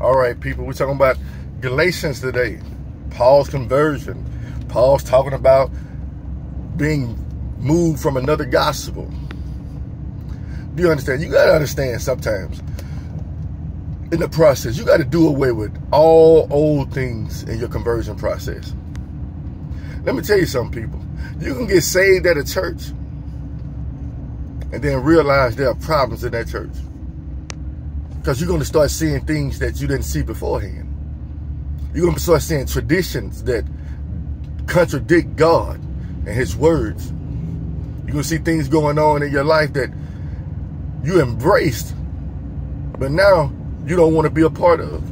All right, people, we're talking about Galatians today. Paul's conversion. Paul's talking about being moved from another gospel. Do you understand? You got to understand sometimes in the process, you got to do away with all old things in your conversion process. Let me tell you something, people. You can get saved at a church and then realize there are problems in that church. Because you're going to start seeing things that you didn't see beforehand. You're going to start seeing traditions that contradict God and his words. You're going to see things going on in your life that you embraced, but now you don't want to be a part of.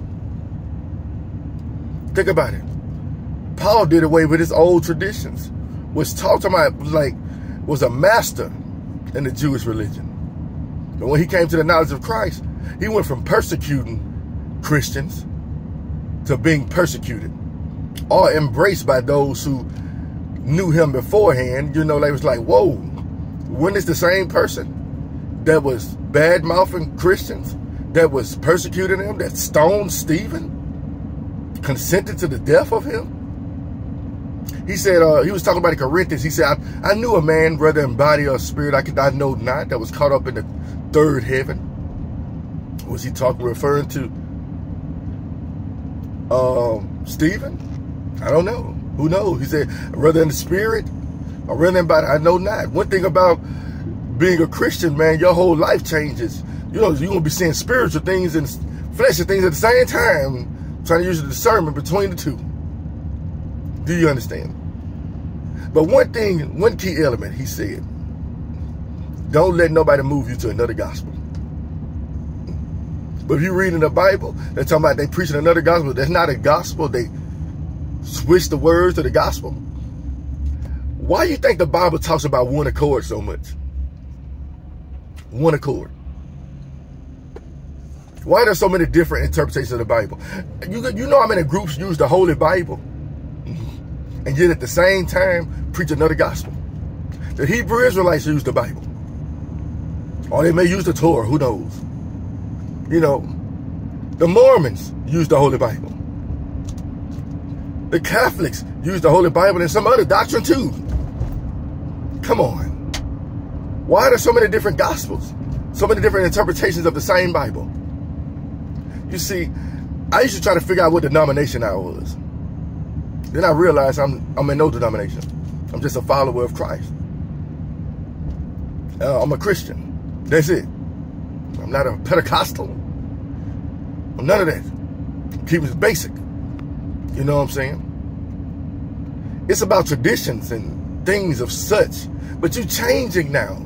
Think about it. Paul did away with his old traditions, which talked about like was a master in the Jewish religion. But when he came to the knowledge of Christ, he went from persecuting Christians to being persecuted or embraced by those who knew him beforehand. You know, they was like, whoa, when is the same person that was bad mouthing Christians, that was persecuting them, that stoned Stephen, consented to the death of him? He said, uh, he was talking about the Corinthians. He said, I, I knew a man, whether in body or spirit, I could I know not, that was caught up in the third heaven. Was he talking, referring to um, Stephen? I don't know. Who knows? He said, rather in the spirit or rather in body, I know not. One thing about being a Christian, man, your whole life changes. You know, you're going to be seeing spiritual things and fleshly things at the same time, trying to use the discernment between the two. Do you understand? But one thing, one key element, he said, don't let nobody move you to another gospel. But if you read in the Bible, they're talking about they preaching another gospel. That's not a gospel. They switch the words to the gospel. Why do you think the Bible talks about one accord so much? One accord. Why are there so many different interpretations of the Bible? You, you know how many groups use the Holy Bible and yet at the same time preach another gospel. The Hebrew Israelites use the Bible. Or they may use the Torah, who knows? You know, the Mormons use the Holy Bible. The Catholics use the Holy Bible and some other doctrine too. Come on. Why are there so many different gospels? So many different interpretations of the same Bible? You see, I used to try to figure out what denomination I was. Then I realized I'm, I'm in no denomination. I'm just a follower of Christ. Uh, I'm a Christian. That's it. I'm not a Pentecostal. I'm none of that. Keep it basic. You know what I'm saying? It's about traditions and things of such. But you're changing now.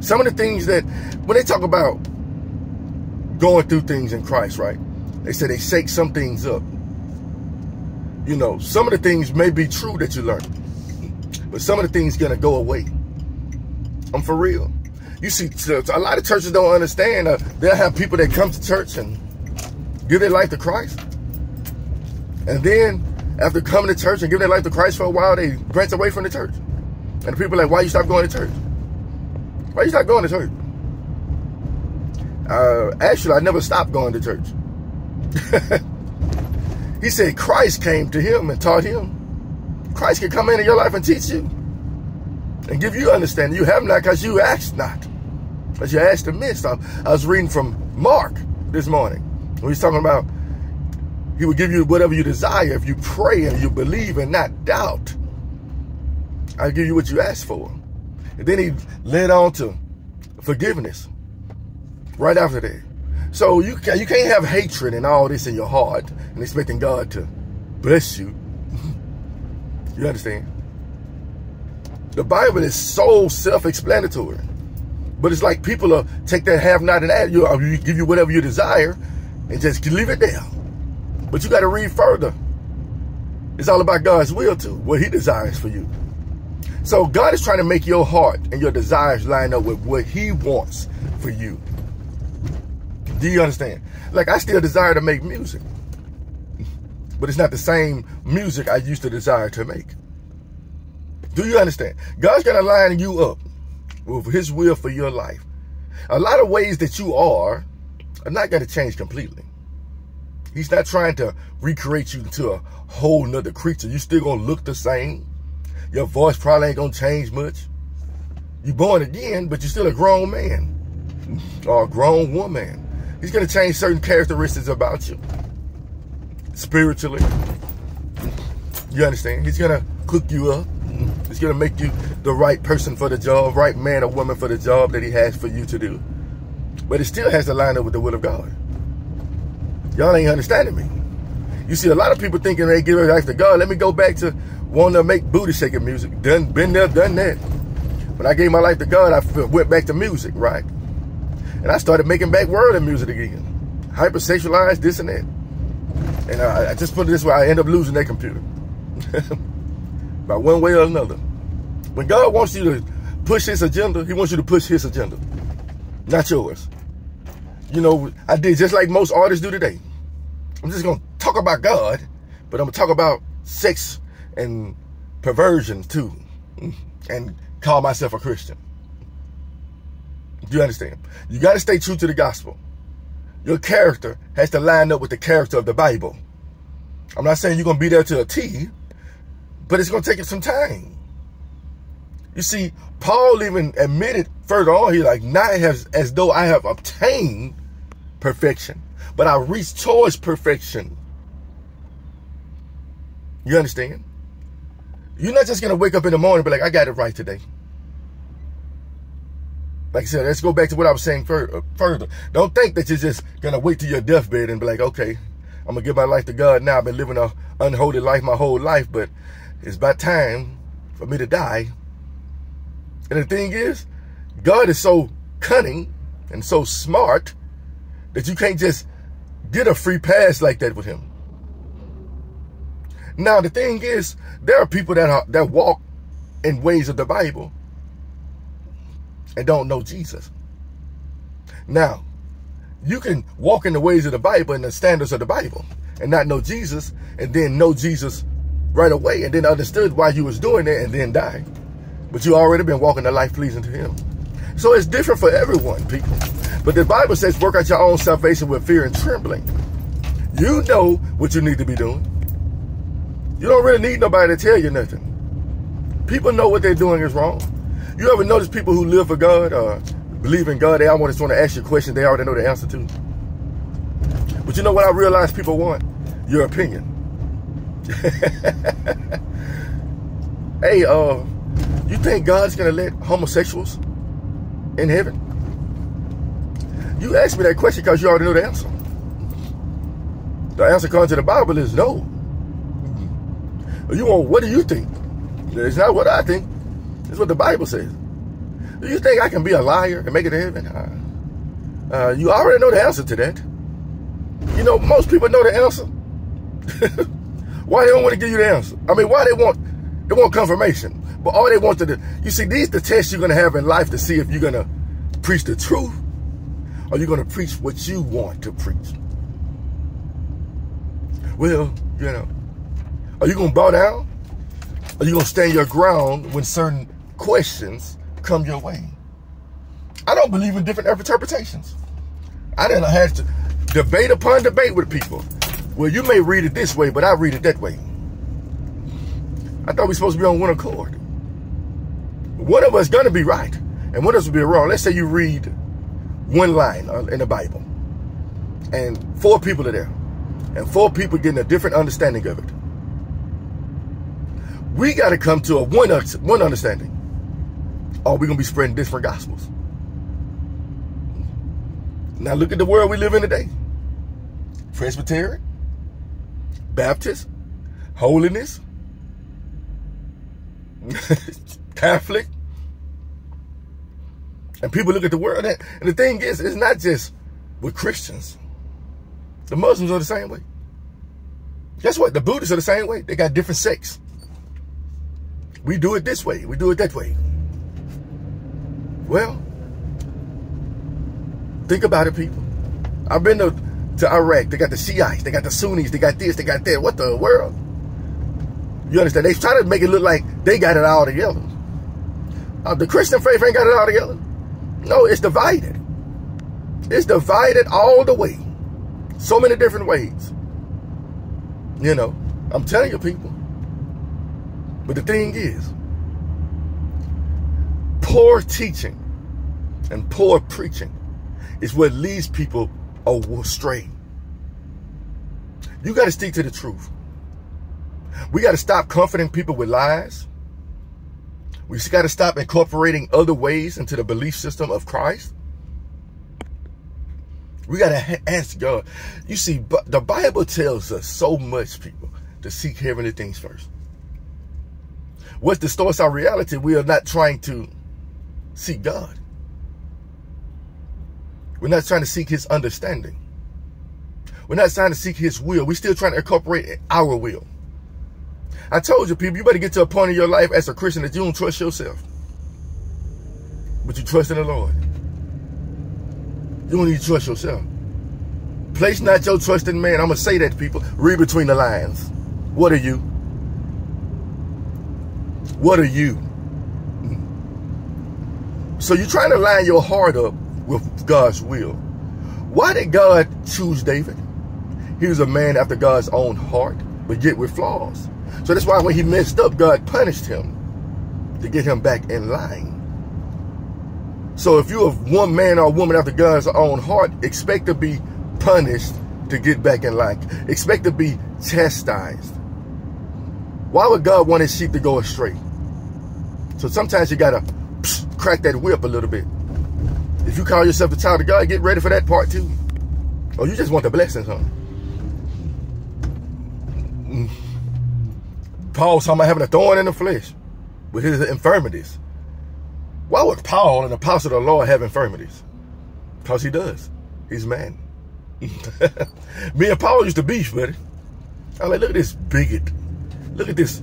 Some of the things that, when they talk about going through things in Christ, right? They say they shake some things up. You know, some of the things may be true that you learn, but some of the things gonna go away. I'm for real. You see, a lot of churches don't understand. Uh, they'll have people that come to church and give their life to Christ. And then, after coming to church and giving their life to Christ for a while, they branch away from the church. And the people are like, why you stop going to church? Why you stop going to church? Uh, actually, I never stopped going to church. he said Christ came to him and taught him. Christ can come into your life and teach you and give you understanding. You have not because you asked not. Because you asked amiss. I, I was reading from Mark this morning. When he's talking about he will give you whatever you desire if you pray and you believe and not doubt. I'll give you what you ask for. And then he led on to forgiveness right after that. So you can, you can't have hatred and all this in your heart and expecting God to bless you. you understand? The Bible is so self-explanatory. But it's like people are take that have not and add you, give you whatever you desire and just leave it there. But you got to read further. It's all about God's will too, what he desires for you. So God is trying to make your heart and your desires line up with what he wants for you. Do you understand? Like I still desire to make music, but it's not the same music I used to desire to make. Do you understand? God's gonna line you up with his will for your life. A lot of ways that you are are not going to change completely. He's not trying to recreate you into a whole nother creature. You still going to look the same. Your voice probably ain't going to change much. You're born again, but you're still a grown man or a grown woman. He's going to change certain characteristics about you spiritually. You understand? He's going to cook you up. He's going to make you the right person for the job, right man or woman for the job that he has for you to do. But it still has to line up with the will of God. Y'all ain't understanding me. You see, a lot of people thinking they give their life to God. Let me go back to wanting to make booty shaking music. Done, been there, done that. When I gave my life to God, I went back to music, right? And I started making back world and music again. Hypersexualized, this and that. And I, I just put it this way, I end up losing that computer. By one way or another. When God wants you to push his agenda, he wants you to push his agenda. Not yours you know, I did just like most artists do today. I'm just going to talk about God, but I'm going to talk about sex and perversion too, and call myself a Christian. Do you understand? You got to stay true to the gospel. Your character has to line up with the character of the Bible. I'm not saying you're going to be there to a T, but it's going to take you some time. You see, Paul even admitted further on, he like, not as, as though I have obtained perfection, but I reach towards perfection. You understand? You're not just going to wake up in the morning and be like, I got it right today. Like I said, let's go back to what I was saying uh, further. Don't think that you're just going to wait to your deathbed and be like, okay, I'm going to give my life to God now. I've been living a unholy life my whole life, but it's about time for me to die. And the thing is, God is so cunning and so smart that you can't just get a free pass like that with him. Now, the thing is, there are people that are, that walk in ways of the Bible and don't know Jesus. Now, you can walk in the ways of the Bible and the standards of the Bible and not know Jesus and then know Jesus right away and then understood why you was doing it and then die. But you already been walking the life pleasing to him. So it's different for everyone, people. But the Bible says work out your own salvation with fear and trembling. You know what you need to be doing. You don't really need nobody to tell you nothing. People know what they're doing is wrong. You ever notice people who live for God or believe in God, they just want to ask you questions they already know the answer to. But you know what I realize people want? Your opinion. hey, uh, you think God's gonna let homosexuals in heaven? You asked me that question because you already know the answer. The answer according to the Bible is no. You want, what do you think? It's not what I think. It's what the Bible says. Do you think I can be a liar and make it to heaven? Uh, uh, you already know the answer to that. You know, most people know the answer. why they don't want to give you the answer? I mean, why they want they want confirmation? But all they want to do, you see, these the tests you're gonna have in life to see if you're gonna preach the truth are you're to preach what you want to preach? Well, you know, are you to bow down? Are you to stand your ground when certain questions come your way? I don't believe in different interpretations. I didn't have to debate upon debate with people. Well, you may read it this way, but I read it that way. I thought we were supposed to be on one accord. One of us going to be right, and one of us will be wrong. Let's say you read one line uh, in the Bible. And four people are there. And four people getting a different understanding of it. We got to come to a one, one understanding. Or we're going to be spreading different gospels. Now look at the world we live in today. Presbyterian, Baptist, holiness, Catholic, and people look at the world. And the thing is, it's not just with Christians. The Muslims are the same way. Guess what? The Buddhists are the same way. They got different sects. We do it this way. We do it that way. Well, think about it, people. I've been to, to Iraq. They got the Shiites. They got the Sunnis. They got this. They got that. What the world? You understand? They try to make it look like they got it all together. Uh, the Christian faith ain't got it all together. No, it's divided. It's divided all the way. So many different ways. You know, I'm telling you people. But the thing is, poor teaching and poor preaching is what leads people astray. You got to stick to the truth. We got to stop comforting people with lies. We got to stop incorporating other ways into the belief system of Christ. We got to ask God. You see, the Bible tells us so much, people, to seek heavenly things first. What distorts our reality, we are not trying to seek God. We're not trying to seek his understanding. We're not trying to seek his will. We're still trying to incorporate our will. I told you, people, you better get to a point in your life as a Christian that you don't trust yourself. But you trust in the Lord. You don't need to trust yourself. Place not your trust in man. I'm going to say that to people. Read between the lines. What are you? What are you? Hmm. So you're trying to line your heart up with God's will. Why did God choose David? He was a man after God's own heart, but yet with flaws. So that's why when he messed up, God punished him to get him back in line. So if you're one man or woman after God's own heart, expect to be punished to get back in line. Expect to be chastised. Why would God want his sheep to go astray? So sometimes you got to crack that whip a little bit. If you call yourself a child of God, get ready for that part too. Or you just want the blessings, huh? Mm. Paul's talking about having a thorn in the flesh with his infirmities. Why would Paul, an apostle of the Lord, have infirmities? Because he does. He's man. Me and Paul used to beef, buddy. I was like, look at this bigot. Look at this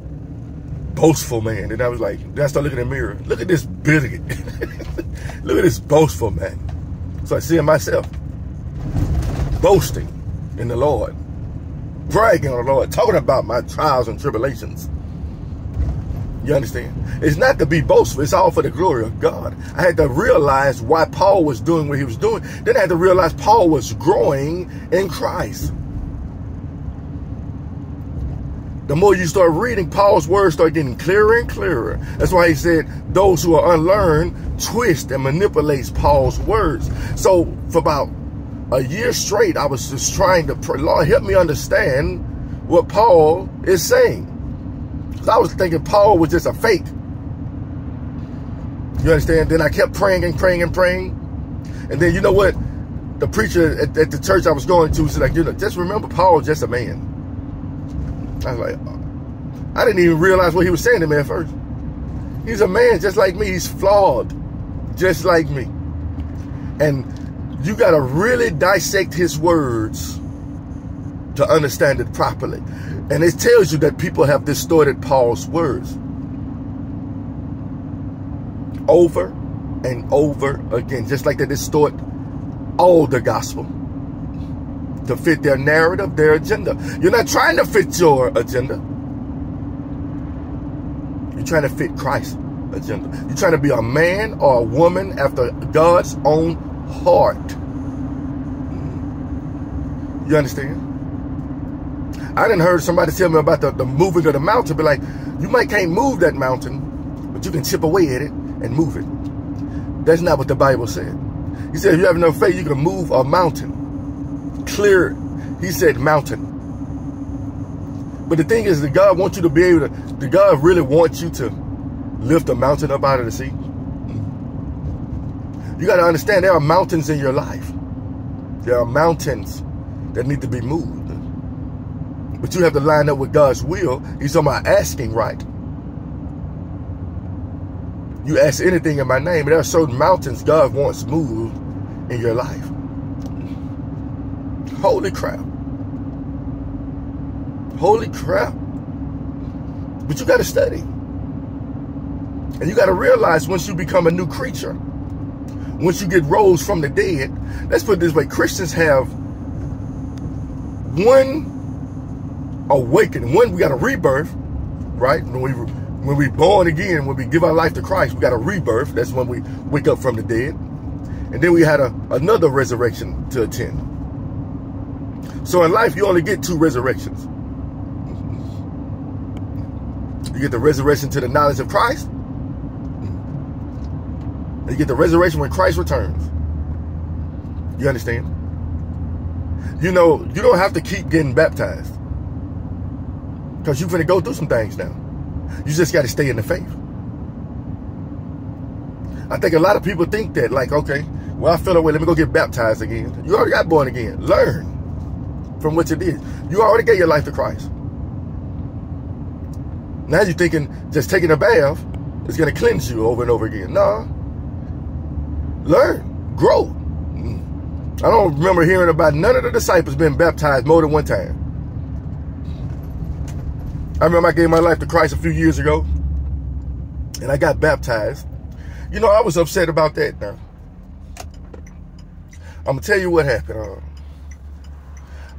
boastful man. And I was like, then I started looking in the mirror. Look at this bigot. look at this boastful man. So I see him myself. Boasting in the Lord. Bragging on the Lord. Talking about my trials and tribulations. You understand? It's not to be boastful. It's all for the glory of God. I had to realize why Paul was doing what he was doing. Then I had to realize Paul was growing in Christ. The more you start reading, Paul's words start getting clearer and clearer. That's why he said those who are unlearned twist and manipulates Paul's words. So for about a year straight, I was just trying to pray, Lord, help me understand what Paul is saying. I was thinking Paul was just a fake. You understand? Then I kept praying and praying and praying. And then you know what? The preacher at, at the church I was going to said, like, you know, just remember Paul just a man. I was like, I didn't even realize what he was saying to me at first. He's a man just like me. He's flawed, just like me. And you got to really dissect his words to understand it properly. And it tells you that people have distorted Paul's words over and over again, just like they distort all the gospel to fit their narrative, their agenda. You're not trying to fit your agenda. You're trying to fit Christ's agenda. You're trying to be a man or a woman after God's own heart. Mm. You understand? I didn't heard somebody tell me about the, the moving of the mountain, but like, you might can't move that mountain, but you can chip away at it and move it. That's not what the Bible said. He said, if you have enough faith, you can move a mountain clear, he said mountain. But the thing is that God wants you to be able to, the God really wants you to lift a mountain up out of the sea? You got to understand there are mountains in your life. There are mountains that need to be moved. But you have to line up with God's will. He's talking about asking right. You ask anything in my name, there are certain mountains God wants moved in your life. Holy crap. Holy crap. But you got to study. And you got to realize once you become a new creature, once you get rose from the dead, let's put this way, Christians have one awakening, one, we got a rebirth, right? When we when we born again, when we give our life to Christ, we got a rebirth. That's when we wake up from the dead. And then we had a, another resurrection to attend. So in life, you only get two resurrections. You get the resurrection to the knowledge of Christ. And you get the resurrection when Christ returns. You understand? You know, you don't have to keep getting baptized. Because you're going to go through some things now. You just got to stay in the faith. I think a lot of people think that, like, okay, well, I fell away, let me go get baptized again. You already got born again. Learn from what it is. You already gave your life to Christ. Now you're thinking just taking a bath is going to cleanse you over and over again. No. Learn. Grow. Mm. I don't remember hearing about none of the disciples being baptized more than one time. I remember I gave my life to Christ a few years ago. And I got baptized. You know, I was upset about that now. I'm going to tell you what happened. Uh,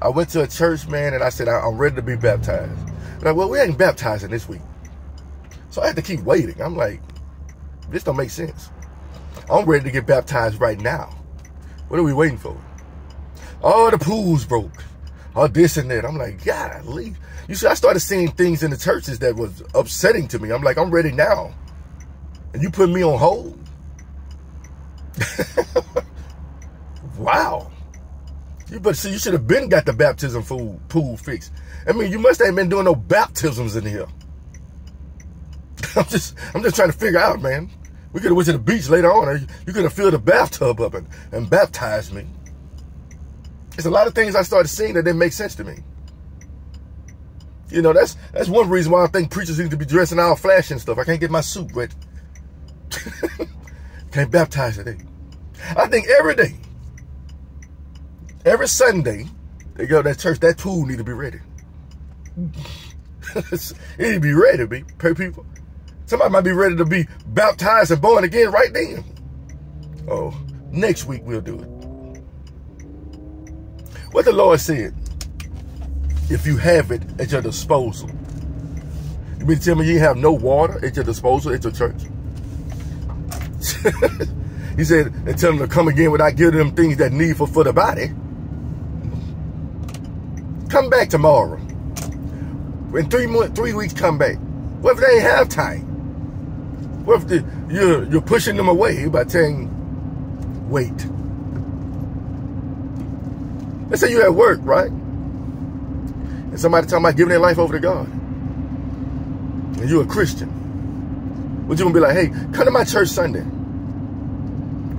I went to a church, man, and I said, I'm ready to be baptized. Like, well, we ain't baptizing this week. So I had to keep waiting. I'm like, this don't make sense. I'm ready to get baptized right now. What are we waiting for? Oh, the pool's broke. Oh, this and that. I'm like, golly. You see, I started seeing things in the churches that was upsetting to me. I'm like, I'm ready now. And you put me on hold? wow. You but see, you should have been got the baptism pool, pool fixed. I mean, you must have been doing no baptisms in here. I'm just, I'm just trying to figure out, man. We could have went to the beach later on. You could have filled the bathtub up and, and baptized me. There's a lot of things I started seeing that didn't make sense to me. You know, that's that's one reason why I think preachers need to be dressing all flashy and stuff. I can't get my suit wet. can't baptize today. I think every day, every Sunday, they go to that church, that pool need to be ready. it need to be ready, to be people. Somebody might be ready to be baptized and born again right then. Oh, next week we'll do it. What the Lord said, if you have it at your disposal. You mean to tell me you have no water at your disposal at your church? he said, and tell them to come again without giving them things that needful for the body. Tomorrow. In three months, three weeks, come back. What if they ain't have time? What if the, you're, you're pushing them away by saying, wait. Let's say you're at work, right? And somebody talking about giving their life over to God. And you're a Christian. Would you gonna be like, hey, come to my church Sunday.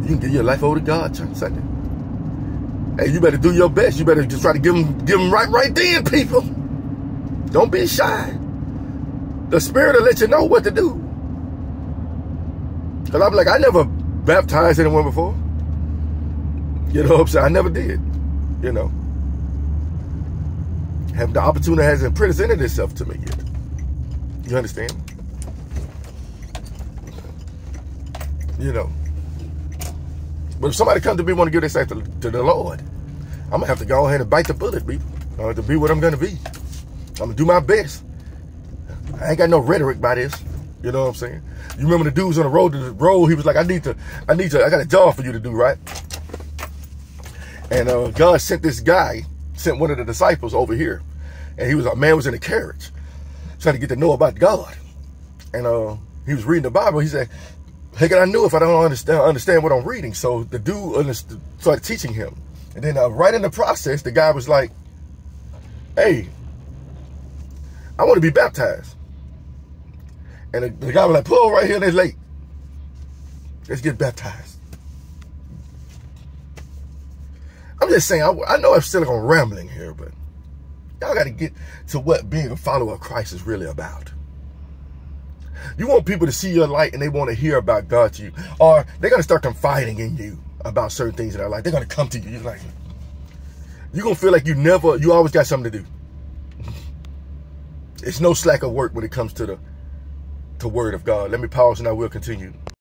You can give your life over to God Sunday. Hey, you better do your best. You better just try to give them, give them right, right then, people. Don't be shy. The Spirit will let you know what to do. Because I'm like, I never baptized anyone before. You know what I'm saying? I never did. You know. Have the opportunity hasn't presented itself to me yet. You understand? You know. But if somebody comes to me want to give this life to, to, the Lord, I'm gonna have to go ahead and bite the bullet, be uh, to be what I'm gonna be. I'm gonna do my best. I ain't got no rhetoric by this. You know what I'm saying? You remember the dudes on the road to the road, he was like, I need to, I need to, I got a job for you to do, right? And uh, God sent this guy, sent one of the disciples over here. And he was a man was in a carriage, trying to get to know about God. And uh, he was reading the Bible. He said, Hey, can I know if I don't understand understand what I'm reading? So the dude started teaching him. And then uh, right in the process, the guy was like, hey, I want to be baptized. And the, the guy was like, pull right here, they're late. Let's get baptized. I'm just saying, I, I know I'm still on rambling here, but y'all got to get to what being a follower of Christ is really about. You want people to see your light and they want to hear about God to you. Or they're going to start confiding in you about certain things that their like. They're to come to you. You're like, you're to feel like you never, you always got something to do. It's no slack of work when it comes to the to word of God. Let me pause and I will continue.